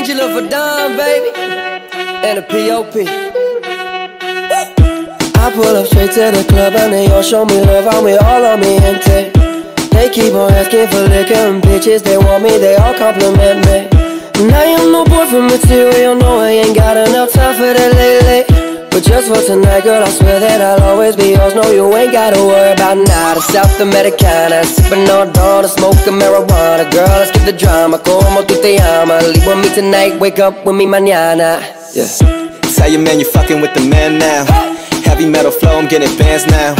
Angel of a dime, baby, and a POP. I pull up straight to the club and they all show me love, I'm with all of me gente. They keep on asking for liquor and bitches, they want me, they all compliment me. And I am no boyfriend material, no, I ain't got enough time for that lately. But just for tonight, girl, I swear that I'll always be yours. No, you ain't gotta worry about nada. South Americana, sipping all dawn, smoking marijuana. Girl, let's get the drama. Como tu te llamas? Leave with me tonight, wake up with me mañana. Yeah. Tell your man you fucking with the man now. Heavy metal flow, I'm getting bands now.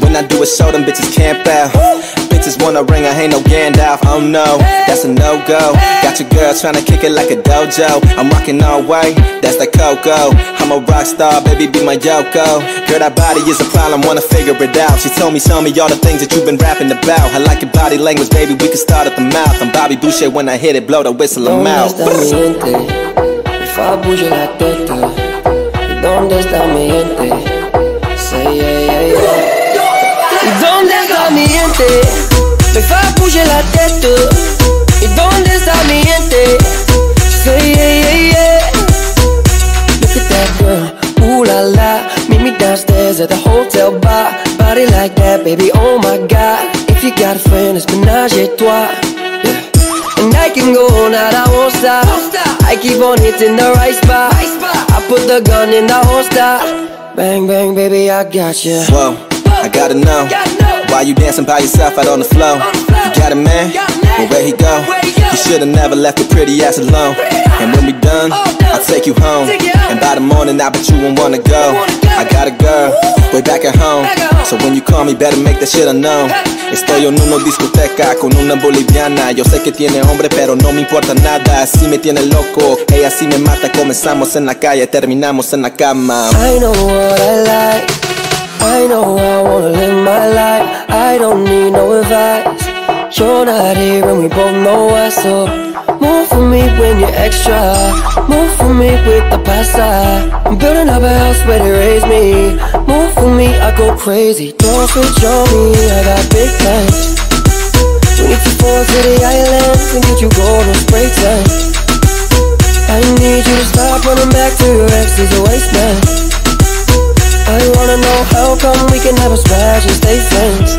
When I do a show, them bitches camp out. Bitches wanna ring, I ain't no Gandalf. Oh no, that's a no go. Got your girl tryna kick it like a dojo. I'm rocking all white, that's the Coco. I'm a rock star, baby, be my Yoko. Girl, that body is a problem, wanna figure it out. She told me, show me all the things that you've been rapping about. I like your body language, baby, we can start at the mouth. I'm Bobby Boucher when I hit it, blow the whistle, I'm out. ¿Dónde está mi gente? Mi Fabuyo la teta. ¿Y dónde está mi gente? Say yeah, yeah, yeah. Fabuyo la teta. ¿Y dónde está mi gente? Say yeah, yeah, yeah. Look at that girl, ooh la la. Meet me downstairs at the hotel bar. Body like that, baby, oh my god. If you got a friend, it's menage a trois. Yeah. And I can go on out, I won't stop. I keep on hitting the right spot. I put the gun in the holster. Bang, bang, baby, I got you. Whoa, I gotta know. Why you dancing by yourself out on the floor? You got a man? Well, where he go? You should've never left your pretty ass alone. And when we done, oh, I'll take you home. And by the morning, I bet you won't wanna go. I got a girl, way back at home. So when you call me, better make that shit unknown. Estoy en una discoteca con una boliviana. Yo sé que tiene hombre, pero no me importa nada. Así me tiene loco, ella sí me mata. Comenzamos en la calle, terminamos en la cama. I know what I like. I know I wanna live my life. I don't need no advice. You're not here and we both know why. So move for me when you're extra. Move for me with the pasta. I'm building up a house where they raise me. Move for me, I go crazy. Don't switch on me, I got big plans. We need to fall to the islands and get you gold on spray tan. I need you to stop running back to your ex, he's a waste man. I wanna know how come we can a splash and stay friends.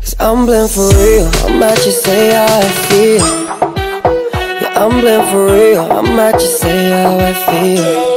Cause I'm blind for real, I might just say how I feel. Yeah, I'm blind for real, I might just say how I feel.